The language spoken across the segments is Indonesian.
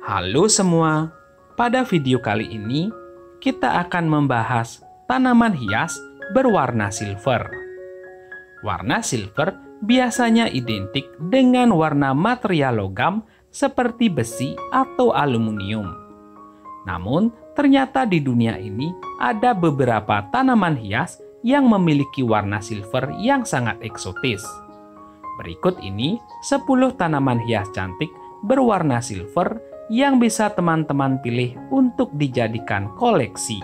Halo semua, pada video kali ini kita akan membahas tanaman hias berwarna silver. Warna silver biasanya identik dengan warna material logam seperti besi atau aluminium. Namun, ternyata di dunia ini ada beberapa tanaman hias yang memiliki warna silver yang sangat eksotis. Berikut ini 10 tanaman hias cantik berwarna silver yang bisa teman-teman pilih untuk dijadikan koleksi.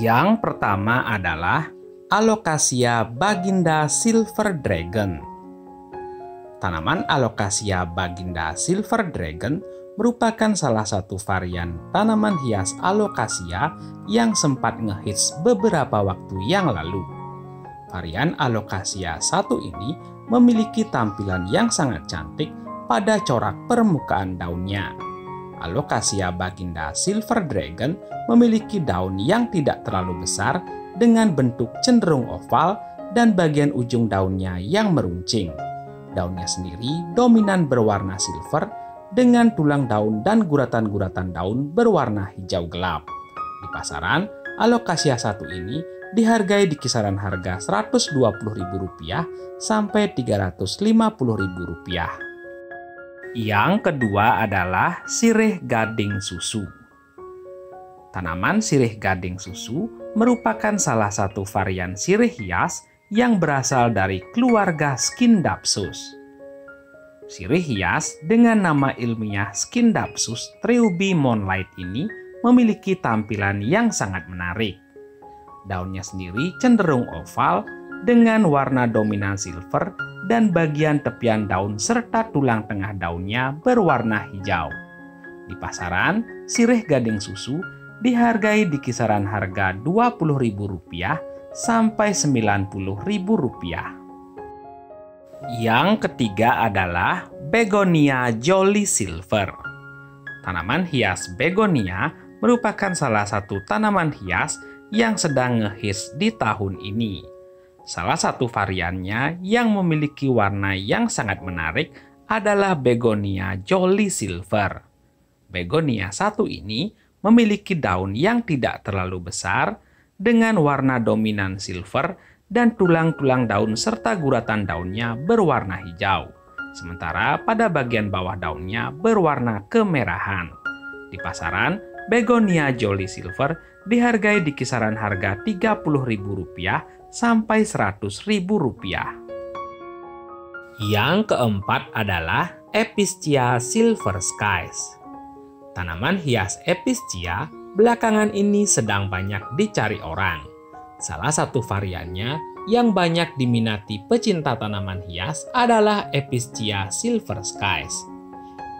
Yang pertama adalah Alocasia baginda Silver Dragon. Tanaman Alocasia baginda Silver Dragon merupakan salah satu varian tanaman hias Alocasia yang sempat ngehits beberapa waktu yang lalu. Varian Alocasia satu ini memiliki tampilan yang sangat cantik pada corak permukaan daunnya. Alocasia baginda Silver Dragon memiliki daun yang tidak terlalu besar dengan bentuk cenderung oval dan bagian ujung daunnya yang meruncing. Daunnya sendiri dominan berwarna silver dengan tulang daun dan guratan-guratan daun berwarna hijau gelap. Di pasaran, Alocasia satu ini dihargai di kisaran harga Rp120.000 sampai Rp350.000. Yang kedua adalah sirih gading susu. Tanaman sirih gading susu merupakan salah satu varian sirih hias yang berasal dari keluarga Skindapsus. Sirih hias dengan nama ilmiah Skindapsus triubi moonlight ini memiliki tampilan yang sangat menarik. Daunnya sendiri cenderung oval dengan warna dominan silver dan bagian tepian daun serta tulang tengah daunnya berwarna hijau. Di pasaran, sirih gading susu dihargai di kisaran harga Rp20.000 sampai Rp90.000. Yang ketiga adalah Begonia Jolly Silver. Tanaman hias begonia merupakan salah satu tanaman hias yang sedang ngehits di tahun ini. Salah satu variannya yang memiliki warna yang sangat menarik adalah Begonia Jolly Silver. Begonia satu ini memiliki daun yang tidak terlalu besar dengan warna dominan silver dan tulang-tulang daun serta guratan daunnya berwarna hijau. Sementara pada bagian bawah daunnya berwarna kemerahan. Di pasaran, Begonia Jolly Silver dihargai di kisaran harga Rp30.000 sampai Rp100.000. Yang keempat adalah Episcia Silver Skies. Tanaman hias Episcia belakangan ini sedang banyak dicari orang. Salah satu variannya yang banyak diminati pecinta tanaman hias adalah Episcia Silver Skies.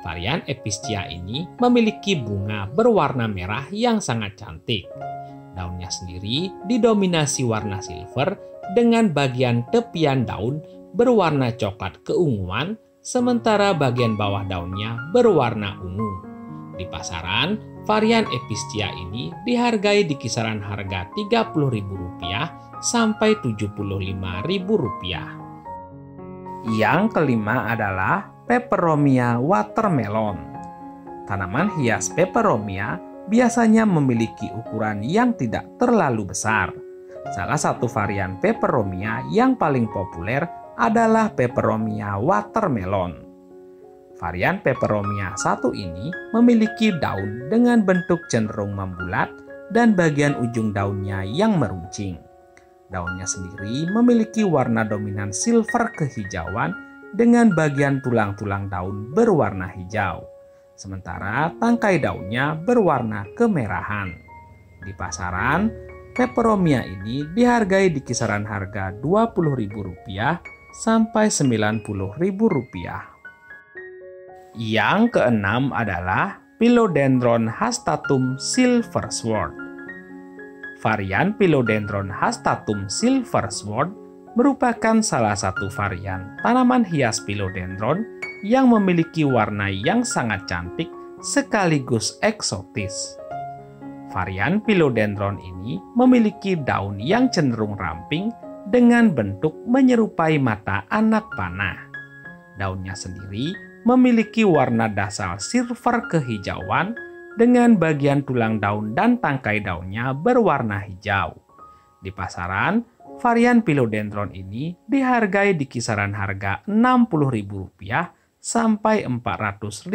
Varian Episcia ini memiliki bunga berwarna merah yang sangat cantik. Daunnya sendiri didominasi warna silver dengan bagian tepian daun berwarna coklat keunguan, sementara bagian bawah daunnya berwarna ungu. Di pasaran, varian Epistia ini dihargai di kisaran harga Rp30.000 sampai Rp75.000. Yang kelima adalah Peperomia watermelon. Tanaman hias peperomia biasanya memiliki ukuran yang tidak terlalu besar. Salah satu varian peperomia yang paling populer adalah peperomia watermelon. Varian peperomia satu ini memiliki daun dengan bentuk cenderung membulat dan bagian ujung daunnya yang meruncing. Daunnya sendiri memiliki warna dominan silver kehijauan dengan bagian tulang-tulang daun berwarna hijau sementara tangkai daunnya berwarna kemerahan. Di pasaran, peperomia ini dihargai di kisaran harga Rp20.000 sampai Rp90.000. Yang keenam adalah Philodendron hastatum silver sword. Varian Philodendron hastatum silver sword merupakan salah satu varian tanaman hias philodendron yang memiliki warna yang sangat cantik sekaligus eksotis. Varian Philodendron ini memiliki daun yang cenderung ramping dengan bentuk menyerupai mata anak panah. Daunnya sendiri memiliki warna dasar silver kehijauan dengan bagian tulang daun dan tangkai daunnya berwarna hijau. Di pasaran, varian philodendron ini dihargai di kisaran harga Rp60.000 sampai Rp400.000.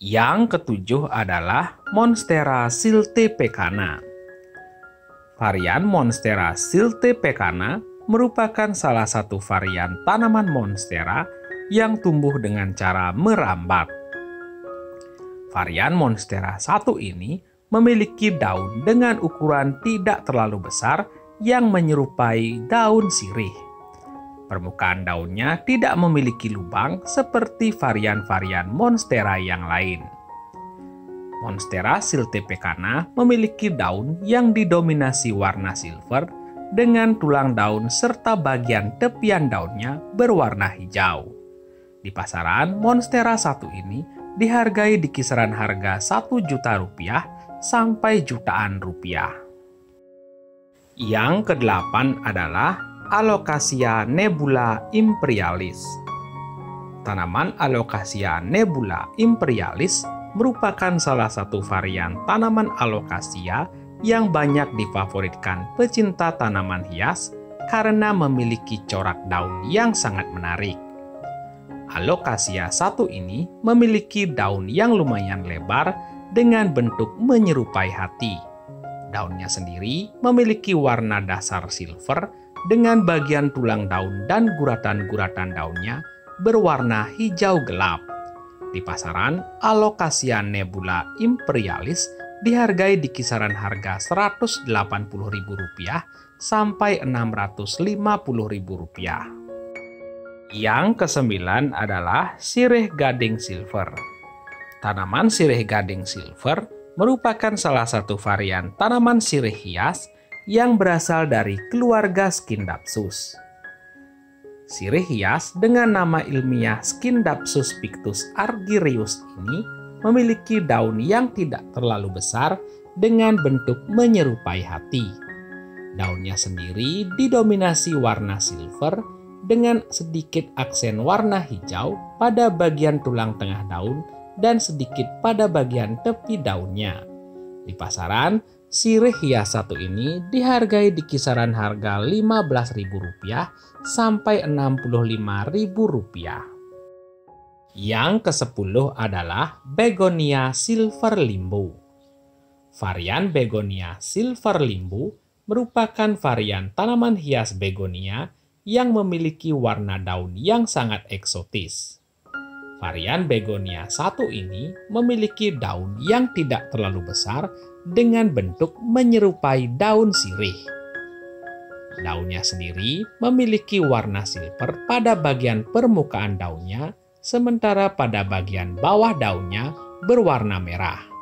Yang ketujuh adalah Monstera siltepecana. Varian Monstera siltepecana merupakan salah satu varian tanaman monstera yang tumbuh dengan cara merambat. Varian monstera satu ini memiliki daun dengan ukuran tidak terlalu besar yang menyerupai daun sirih. Permukaan daunnya tidak memiliki lubang seperti varian-varian monstera yang lain. Monstera siltepecana memiliki daun yang didominasi warna silver dengan tulang daun serta bagian tepian daunnya berwarna hijau. Di pasaran, Monstera satu ini dihargai di kisaran harga 1 juta rupiah sampai jutaan rupiah. Yang kedelapan adalah Alocasia nebula imperialis. Tanaman Alocasia nebula imperialis merupakan salah satu varian tanaman alokasia yang banyak difavoritkan pecinta tanaman hias karena memiliki corak daun yang sangat menarik. Alocasia satu ini memiliki daun yang lumayan lebar dengan bentuk menyerupai hati. Daunnya sendiri memiliki warna dasar silver dengan bagian tulang daun dan guratan-guratan daunnya berwarna hijau gelap. Di pasaran, Alocasia nebula imperialis dihargai di kisaran harga Rp180.000 sampai Rp650.000. Yang kesembilan adalah sirih gading silver. Tanaman sirih gading silver merupakan salah satu varian tanaman sirih hias yang berasal dari keluarga Skindapsus. Sirih hias dengan nama ilmiah Skindapsus pictus argyrius ini memiliki daun yang tidak terlalu besar dengan bentuk menyerupai hati. Daunnya sendiri didominasi warna silver dengan sedikit aksen warna hijau pada bagian tulang tengah daun dan sedikit pada bagian tepi daunnya. Di pasaran, sirih hias satu ini dihargai di kisaran harga Rp15.000 sampai Rp65.000. Yang ke-10 adalah Begonia silver limbu. Varian Begonia silver limbu merupakan varian tanaman hias begonia yang memiliki warna daun yang sangat eksotis. Varian begonia satu ini memiliki daun yang tidak terlalu besar dengan bentuk menyerupai daun sirih. Daunnya sendiri memiliki warna silver pada bagian permukaan daunnya, sementara pada bagian bawah daunnya berwarna merah.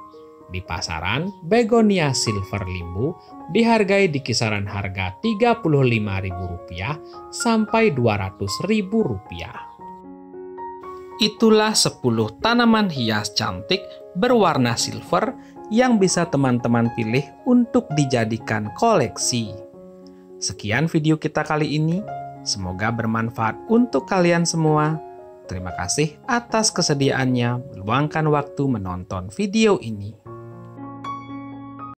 Di pasaran, begonia silver limbu dihargai di kisaran harga Rp35.000 sampai Rp200.000. Itulah 10 tanaman hias cantik berwarna silver yang bisa teman-teman pilih untuk dijadikan koleksi. Sekian video kita kali ini. Semoga bermanfaat untuk kalian semua. Terima kasih atas kesediaannya meluangkan waktu menonton video ini.